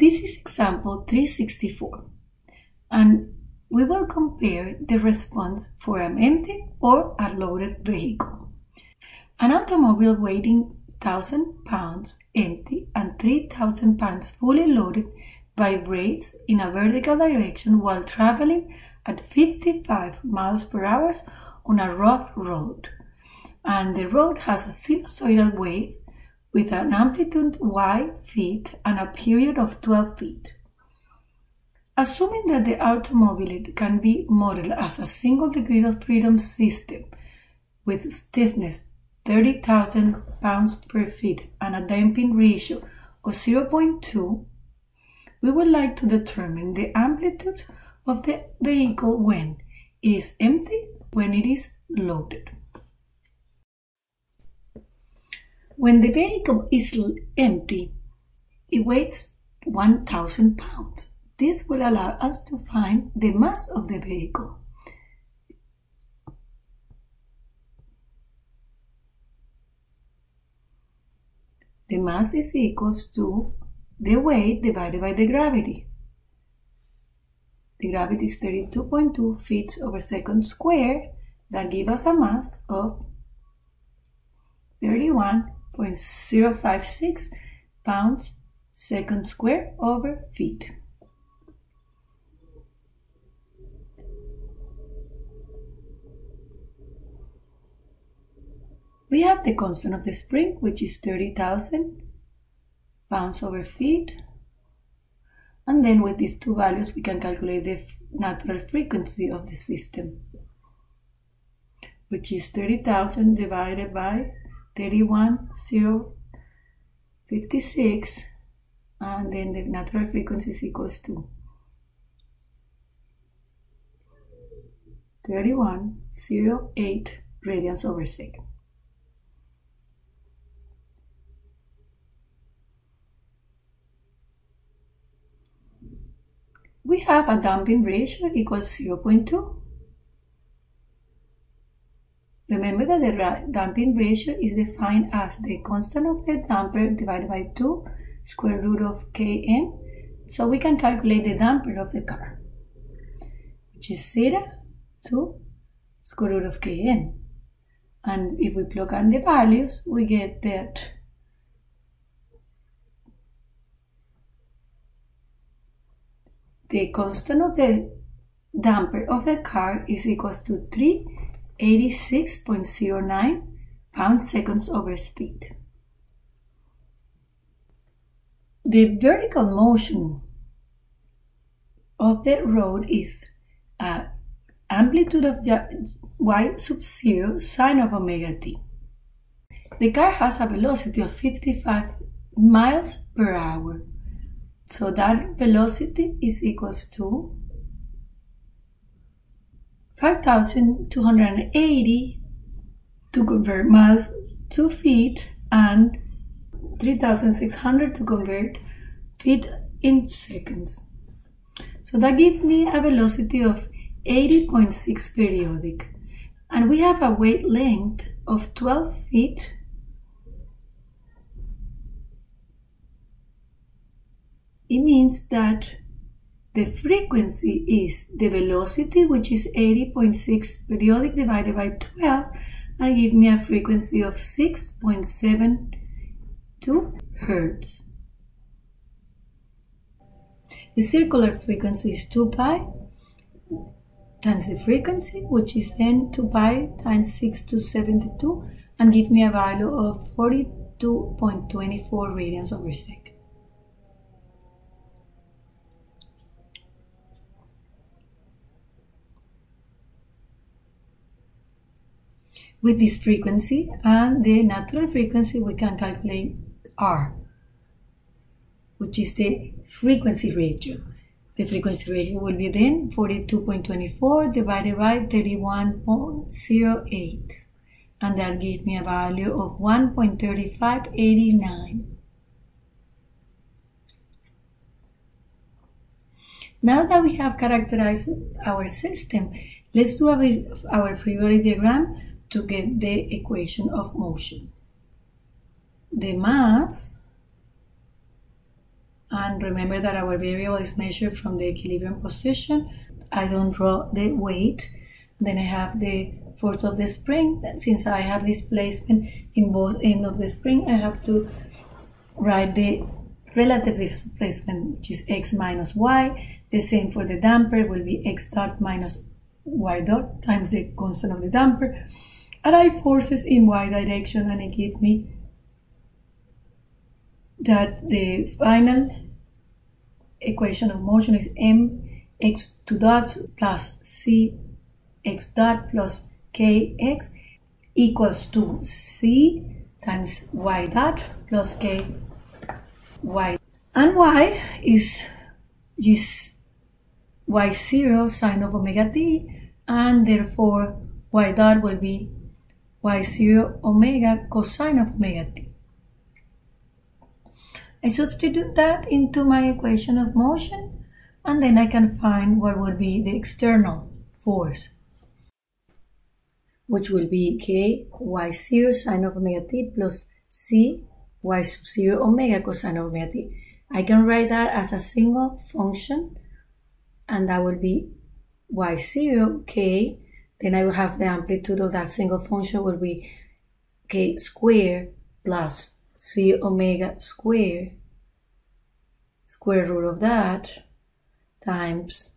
This is example 364 and we will compare the response for an empty or a loaded vehicle. An automobile weighing 1000 pounds empty and 3000 pounds fully loaded vibrates in a vertical direction while traveling at 55 miles per hour on a rough road. And the road has a sinusoidal wave with an amplitude y feet and a period of 12 feet. Assuming that the automobile can be modeled as a single degree of freedom system with stiffness 30,000 pounds per feet and a damping ratio of 0.2, we would like to determine the amplitude of the vehicle when it is empty, when it is loaded. When the vehicle is empty, it weighs 1000 pounds. This will allow us to find the mass of the vehicle. The mass is equals to the weight divided by the gravity. The gravity is 32.2 feet over second square. That gives us a mass of 31 0.056 pounds second square over feet. We have the constant of the spring, which is 30,000 pounds over feet. And then with these two values, we can calculate the natural frequency of the system, which is 30,000 divided by 31056 and then the natural frequency is equals to 3108 radians over second. We have a damping ratio equals 0.2 The damping ratio is defined as the constant of the damper divided by 2 square root of km. So we can calculate the damper of the car, which is 0 to square root of km. And if we plug in the values, we get that the constant of the damper of the car is equals to 3 86.09 pounds seconds over speed. The vertical motion of the road is a amplitude of y sub 0 sine of omega t. The car has a velocity of 55 miles per hour. So that velocity is equals to 5,280 to convert miles to feet and 3,600 to convert feet in seconds. So that gives me a velocity of 80.6 periodic. And we have a wavelength of 12 feet it means that the frequency is the velocity, which is 80.6 periodic divided by 12, and give me a frequency of 6.72 Hertz. The circular frequency is 2 pi times the frequency, which is then 2 pi times 6 to 72, and give me a value of 42.24 radians over second. With this frequency and the natural frequency we can calculate R which is the frequency ratio. The frequency ratio will be then 42.24 divided by 31.08 and that gives me a value of 1.3589. Now that we have characterized our system, let's do our body diagram to get the equation of motion. The mass And remember that our variable is measured from the equilibrium position. I don't draw the weight. Then I have the force of the spring. Since I have displacement in both ends of the spring, I have to write the relative displacement, which is x minus y. The same for the damper will be x dot minus y dot times the constant of the damper. I forces in y direction and it gives me that the final equation of motion is m x 2 dots plus c x dot plus kx equals to c times y dot plus k y. And y is just y0 sine of omega t and therefore y dot will be y0 omega cosine of omega t. I substitute that into my equation of motion and then I can find what would be the external force which will be k y0 sine of omega t plus c y sub 0 omega cosine of omega t. I can write that as a single function and that will be y0 k then I will have the amplitude of that single function will be k squared plus c omega squared square root of that times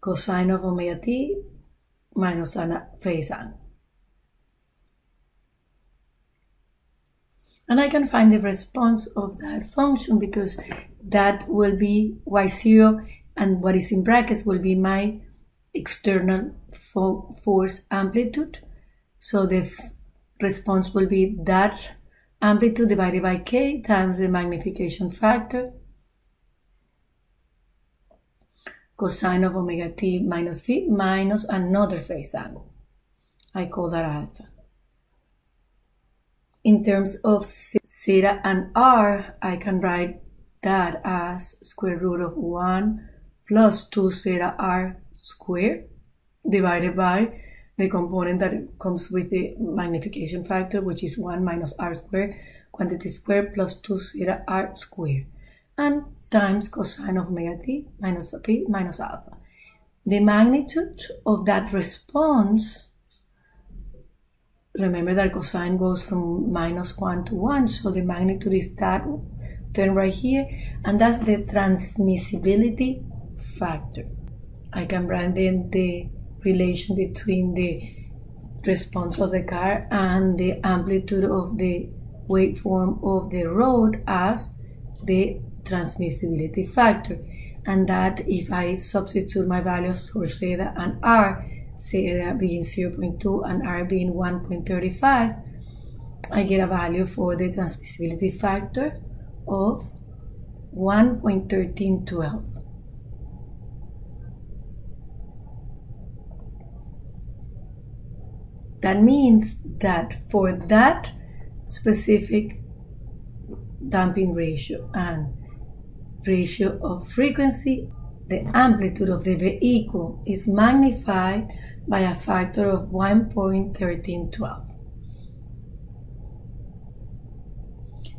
cosine of omega t minus an phase angle. And I can find the response of that function because that will be y0 and what is in brackets will be my external fo force amplitude. So the response will be that amplitude divided by k times the magnification factor cosine of omega t minus phi minus another phase angle. I call that alpha. In terms of zeta and r, I can write that as square root of 1 plus 2 zeta r squared divided by the component that comes with the magnification factor, which is 1 minus r squared, quantity squared plus 2 zeta r squared, and times cosine of omega t minus p minus alpha. The magnitude of that response, remember that cosine goes from minus 1 to 1, so the magnitude is that term right here, and that's the transmissibility factor. I can brand in the relation between the response of the car and the amplitude of the waveform of the road as the transmissibility factor. And that if I substitute my values for zeta and r, zeta being 0.2 and r being 1.35, I get a value for the transmissibility factor of 1.1312. That means that for that specific damping ratio and ratio of frequency, the amplitude of the vehicle is magnified by a factor of 1.1312.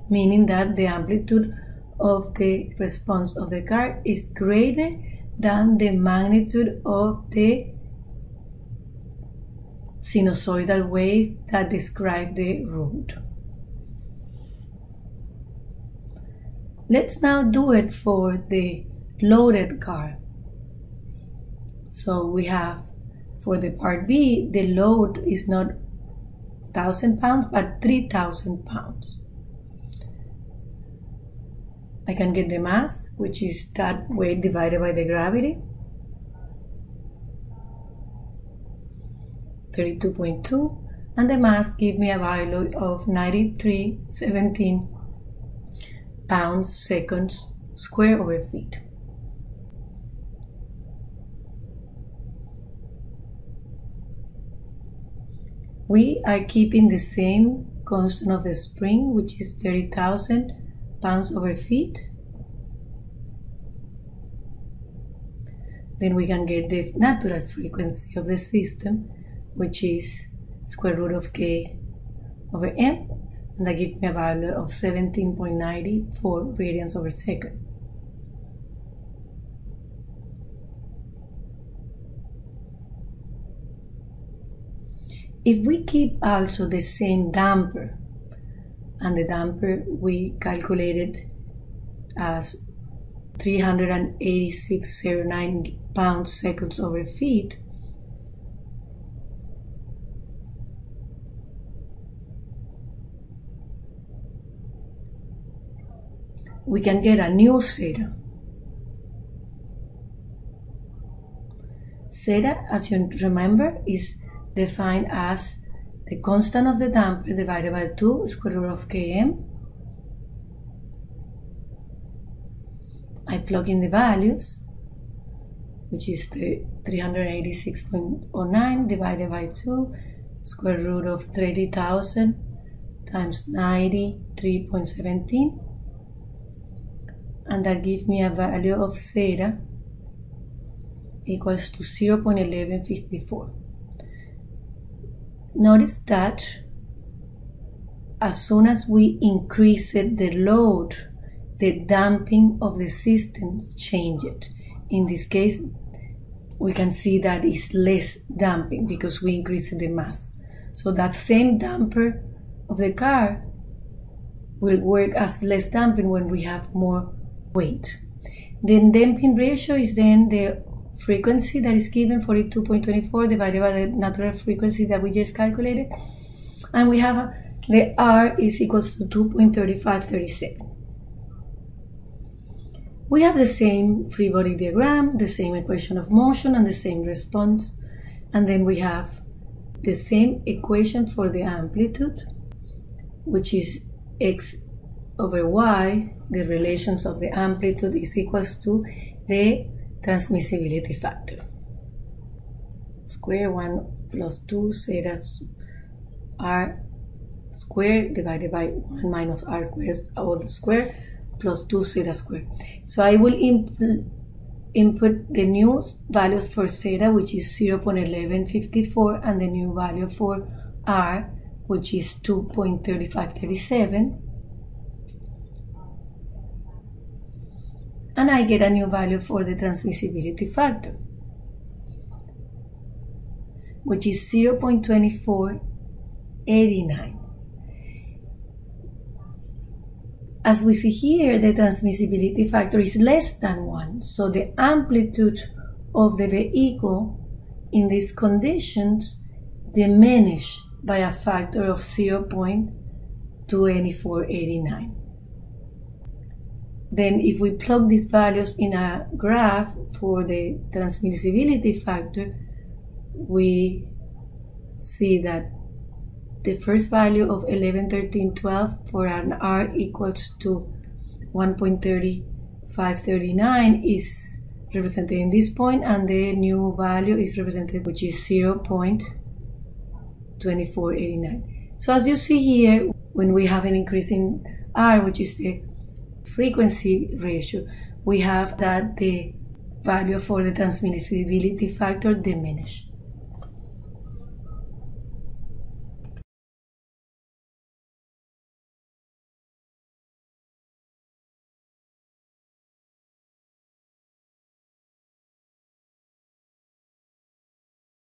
Meaning that the amplitude of the response of the car is greater than the magnitude of the sinusoidal wave that describe the route. Let's now do it for the loaded car. So we have for the part B, the load is not 1000 pounds but 3000 pounds. I can get the mass, which is that weight divided by the gravity. 32.2 and the mass give me a value of 93.17 pounds seconds square over feet. We are keeping the same constant of the spring, which is 30,000 pounds over feet. Then we can get the natural frequency of the system, which is square root of k over m and that gives me a value of 17.94 radians over second. If we keep also the same damper and the damper we calculated as 386.09 pounds seconds over feet we can get a new zeta. Zeta, as you remember, is defined as the constant of the damper divided by 2 square root of km. I plug in the values, which is the 386.09 divided by 2 square root of 30,000 times 93.17 and that gives me a value of zeta equals to 0.1154. Notice that as soon as we increase the load, the damping of the system changed. In this case, we can see that it's less damping because we increase the mass. So that same damper of the car will work as less damping when we have more weight. The damping ratio is then the frequency that is given 42.24 divided by the natural frequency that we just calculated. And we have the R is equals to 2.3537 we have the same free body diagram the same equation of motion and the same response. And then we have the same equation for the amplitude which is x over y the relations of the amplitude is equals to the transmissibility factor. Square 1 plus 2 zeta r squared divided by 1 minus r squared all the square plus 2 zeta squared. So I will input the new values for zeta which is 0.1154 and the new value for r which is 2.3537 and I get a new value for the transmissibility factor, which is 0.2489. As we see here, the transmissibility factor is less than 1, so the amplitude of the vehicle in these conditions diminish by a factor of 0.2489. Then if we plug these values in a graph for the transmissibility factor, we see that the first value of 11, 13, 12 for an R equals to 1.3539 is represented in this point and the new value is represented which is 0.2489. So as you see here, when we have an increase in R, which is the frequency ratio, we have that the value for the transmissibility factor diminish.